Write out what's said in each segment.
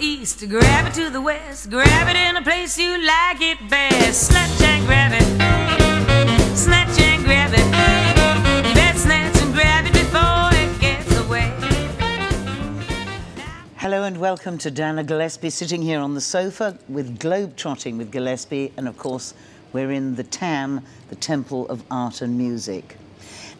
east, grab it to the west, grab it in a place you like it best. Snatch and grab it, snatch and grab it. You better snatch and grab it before it gets away. Hello and welcome to Dana Gillespie sitting here on the sofa with Globe Trotting with Gillespie and of course we're in the TAM, the Temple of Art and Music.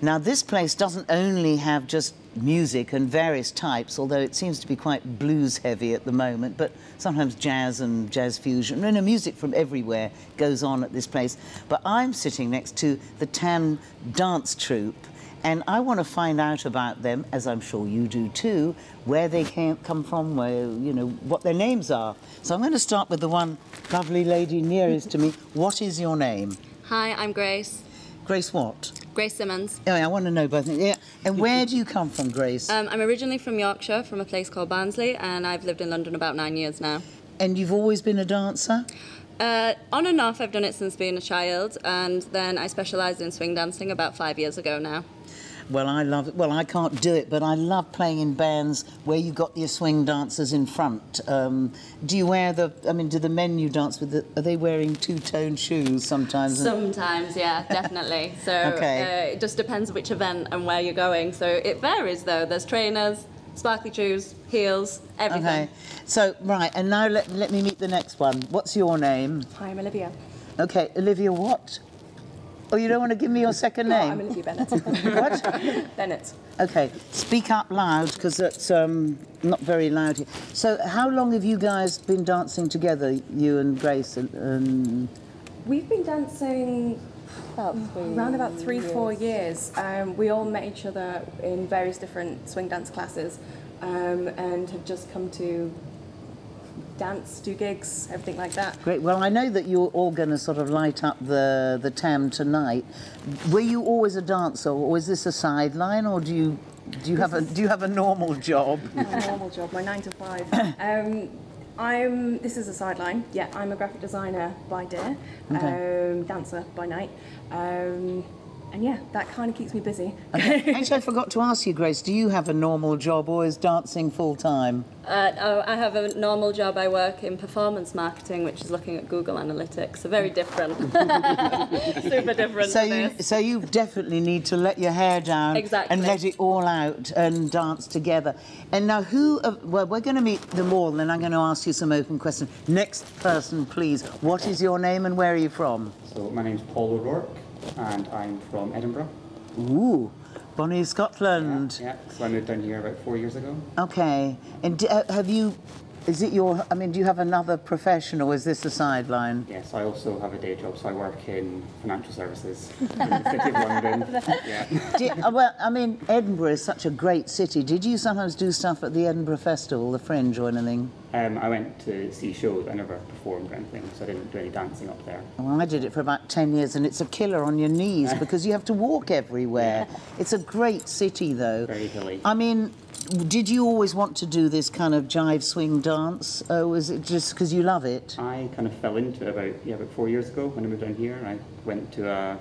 Now this place doesn't only have just music and various types, although it seems to be quite blues heavy at the moment, but sometimes jazz and jazz fusion, and music from everywhere goes on at this place. But I'm sitting next to the Tam dance troupe and I want to find out about them, as I'm sure you do too, where they came, come from, where, you know, what their names are. So I'm going to start with the one lovely lady nearest to me. What is your name? Hi, I'm Grace. Grace what? Grace Simmons. Oh, I want to know both. Yeah. And where do you come from, Grace? Um, I'm originally from Yorkshire, from a place called Barnsley, and I've lived in London about nine years now. And you've always been a dancer? Uh, on and off, I've done it since being a child, and then I specialised in swing dancing about five years ago now. Well, I love it. Well, I can't do it, but I love playing in bands where you've got your swing dancers in front. Um, do you wear the, I mean, do the men you dance with, are they wearing two-tone shoes sometimes? Sometimes, yeah, definitely. So okay. uh, it just depends which event and where you're going. So it varies, though. There's trainers, sparkly shoes, heels, everything. Okay. So, right, and now let, let me meet the next one. What's your name? Hi, I'm Olivia. Okay, Olivia what? Oh, you don't want to give me your second name? Oh, I'm Olivia Bennett. what? Bennett. Okay, speak up loud because it's um, not very loud here. So, how long have you guys been dancing together, you and Grace? And, and... We've been dancing about around about three, years. four years. Um, we all met each other in various different swing dance classes um, and have just come to dance, do gigs, everything like that. Great. Well, I know that you're all going to sort of light up the the TAM tonight. Were you always a dancer, or is this a sideline, or do you do you this have a do you have a normal job? a normal job, my nine to five. um, I'm. This is a sideline. Yeah, I'm a graphic designer by day, okay. um, dancer by night. Um, and yeah, that kind of keeps me busy. Okay. Actually, I forgot to ask you, Grace, do you have a normal job or is dancing full time? Uh, oh, I have a normal job. I work in performance marketing, which is looking at Google Analytics. So very different. Super different. So you, so you definitely need to let your hair down exactly. and let it all out and dance together. And now, who? Uh, well, we're going to meet them all, and then I'm going to ask you some open questions. Next person, please. What is your name and where are you from? So my name's Paul O'Rourke and I'm from Edinburgh. Ooh, Bonnie, Scotland. Yeah, yeah, so I moved down here about four years ago. Okay, and uh, have you is it your, I mean, do you have another profession or is this a sideline? Yes, I also have a day job, so I work in financial services in the City of London. Yeah. You, uh, well, I mean, Edinburgh is such a great city. Did you sometimes do stuff at the Edinburgh Festival, the Fringe or anything? Um, I went to see shows. I never performed or anything, so I didn't do any dancing up there. Well, I did it for about 10 years, and it's a killer on your knees because you have to walk everywhere. Yeah. It's a great city, though. Very hilly. I mean, did you always want to do this kind of jive swing dance, or was it just because you love it? I kind of fell into it about yeah about four years ago when I moved down here. I went to a,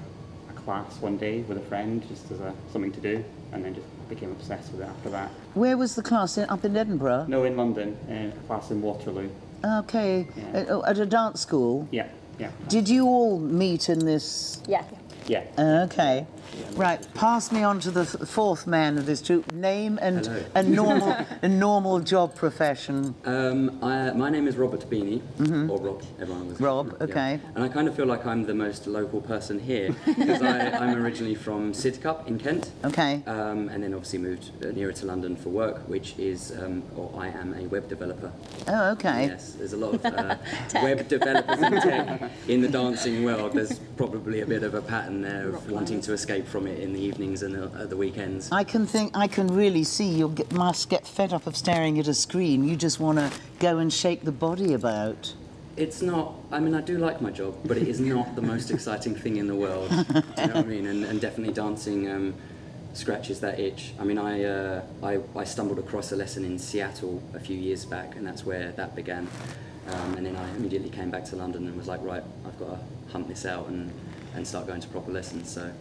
a class one day with a friend just as a, something to do, and then just became obsessed with it after that. Where was the class? Up in Edinburgh? No, in London. Uh, a class in Waterloo. Okay, yeah. at, at, a dance school. Yeah, yeah. Did you all meet in this? Yeah. Yeah. Okay. Right, pass me on to the fourth man of this troupe. Name and Hello. a normal a normal job profession. Um, I, my name is Robert Beanie, mm -hmm. or Rob. Everyone was. Rob, okay. And I kind of feel like I'm the most local person here because I'm originally from Sidcup in Kent. Okay. Um, and then obviously moved nearer to London for work, which is, um, or I am a web developer. Oh, okay. Yes, there's a lot of uh, web developers in tech in the dancing world. There's probably a bit of a pattern there of wanting to escape from it in the evenings and the, the weekends. I can think, I can really see you get, must get fed up of staring at a screen. You just want to go and shake the body about. It's not, I mean, I do like my job, but it is not the most exciting thing in the world. do you know what I mean? And, and definitely dancing um, scratches that itch. I mean, I, uh, I, I stumbled across a lesson in Seattle a few years back, and that's where that began. Um, and then I immediately came back to London and was like, right, I've got to hunt this out and, and start going to proper lessons. So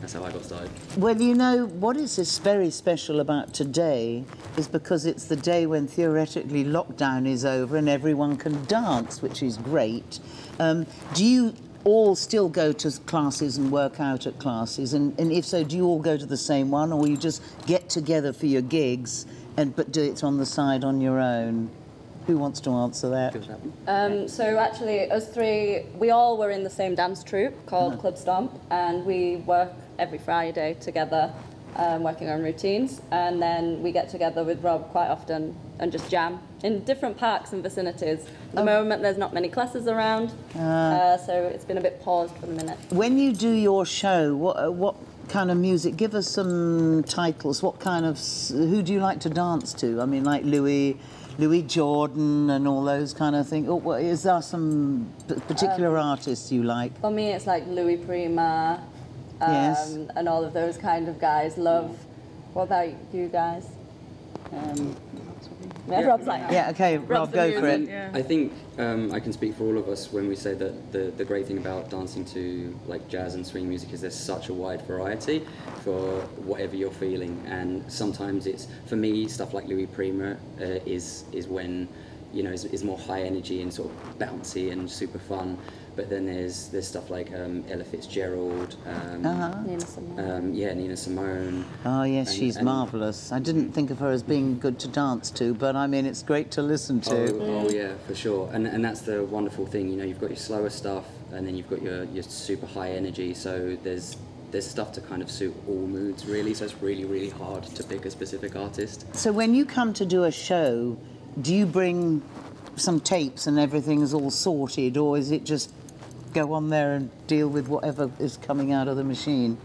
that's how I got started. Well, you know, what is this very special about today is because it's the day when theoretically lockdown is over and everyone can dance, which is great. Um, do you all still go to classes and work out at classes? And, and if so, do you all go to the same one or you just get together for your gigs and but do it on the side on your own? Who wants to answer that? Um, so actually, us three, we all were in the same dance troupe called uh -huh. Club Stomp, and we work every Friday together, um, working on routines, and then we get together with Rob quite often and just jam in different parks and vicinities. At the oh. moment, there's not many classes around, uh, uh, so it's been a bit paused for the minute. When you do your show, what, uh, what kind of music? Give us some titles. What kind of, who do you like to dance to? I mean, like Louis, Louis Jordan and all those kind of things. Oh, is there some particular um, artists you like? For me, it's like Louis Prima um, yes. and all of those kind of guys. Love. What about you guys? Um, yeah, Rob's like, yeah, okay, Rob, go for it. Yeah. I think um, I can speak for all of us when we say that the, the great thing about dancing to like jazz and swing music is there's such a wide variety for whatever you're feeling, and sometimes it's for me stuff like Louis Prima uh, is is when you know is, is more high energy and sort of bouncy and super fun. But then there's there's stuff like um, Ella Fitzgerald, um, uh-huh. Nina Simone. Um, yeah, Nina Simone. Oh yes, and, she's and marvelous. I didn't think of her as being good to dance to, but I mean it's great to listen to. Oh, oh yeah, for sure. And and that's the wonderful thing. You know, you've got your slower stuff, and then you've got your your super high energy. So there's there's stuff to kind of suit all moods really so it's really really hard to pick a specific artist so when you come to do a show do you bring some tapes and everything's all sorted or is it just go on there and deal with whatever is coming out of the machine?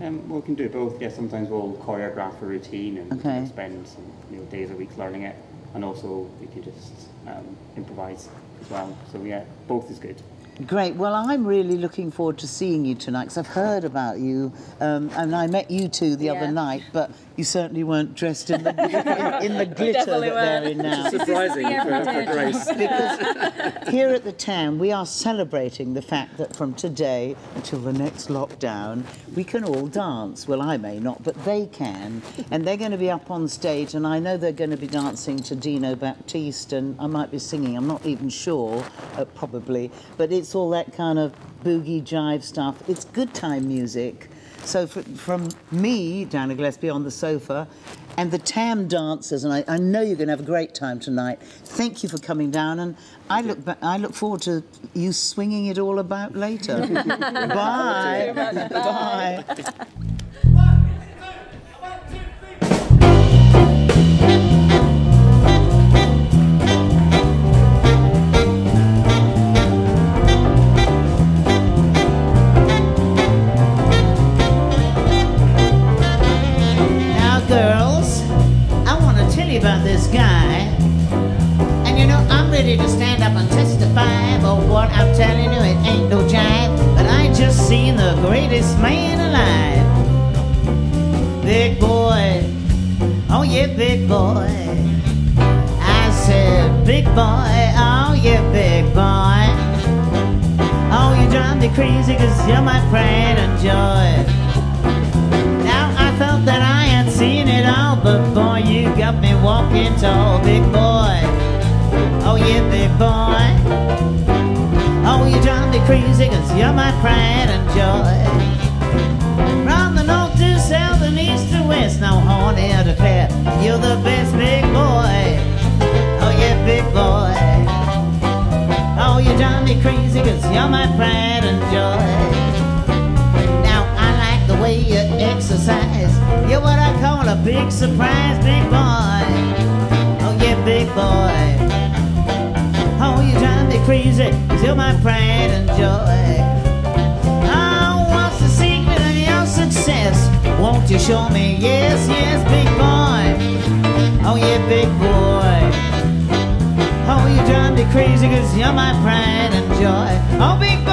Um, we can do both. Yeah, sometimes we'll choreograph a routine and okay. spend some you know, days or weeks learning it, and also we can just um, improvise as well. So yeah, both is good. Great. Well, I'm really looking forward to seeing you tonight because I've heard about you, um, and I met you two the yeah. other night, but you certainly weren't dressed in the, in, in the glitter that they're in now. Surprising for, for Grace. Because here at the town, we are celebrating the fact that from today until the next lockdown, we can all dance. Well, I may not, but they can. And they're going to be up on stage, and I know they're going to be dancing to Dino Baptiste, and I might be singing, I'm not even sure, uh, probably, but it's all that kind of boogie jive stuff. It's good time music. So for, from me, Dana Gillespie, on the sofa, and the Tam dancers, and I, I, know you're going to have a great time tonight. Thank you for coming down, and I look I look forward to you swinging it all about later. Bye. Bye. Bye. Big boy, oh yeah, big boy. Oh, you drive me crazy cause you're my pride and joy. Now I felt that I had seen it all, boy, you got me walking tall, big boy. Oh yeah, big boy. Oh, you drive me crazy cause you're my pride and joy From the north to south and east to west Now honey, I declare You're the best big boy Big boy Oh, you drive me crazy cause you're my pride and joy Now I like the way you exercise You're what I call a big surprise, big boy Oh yeah, big boy Oh, you drive me crazy, cause you're my pride and joy. Oh, what's the secret of your success? Won't you show me? Yes, yes, big boy. Oh, yeah, big boy. Oh, you drive me crazy, cause you're my pride and joy. Oh, big boy.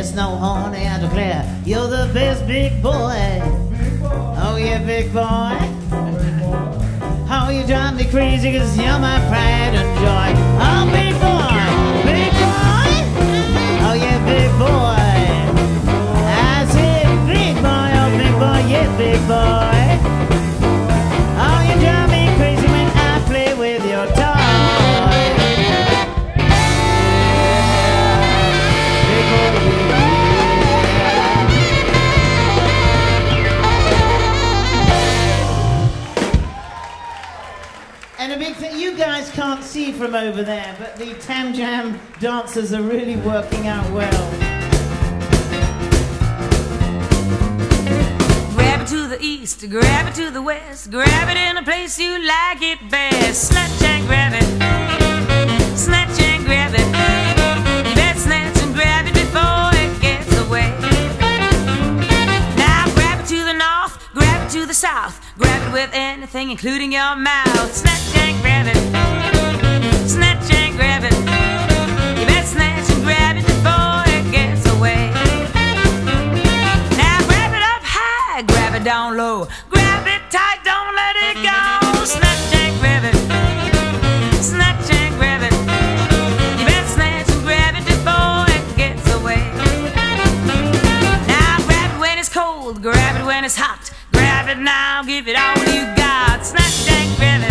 West, no honey, I declare, you're the best big boy. Oh yeah, big boy. Oh, you drive me crazy cause you're my pride and joy. Oh, big can't see from over there, but the Tam Jam dancers are really working out well. Grab it to the east, grab it to the west, grab it in a place you like it best. Snatch and grab it, snatch and grab it. You better snatch and grab it before it gets away. Now grab it to the north, grab it to the south, grab it with anything, including your mouth. Snatch down low. Grab it tight, don't let it go. Snatch and grab it. Snatch and grab it. You better snatch and grab it before it gets away. Now grab it when it's cold, grab it when it's hot. Grab it now, give it all you got. Snatch and grab it.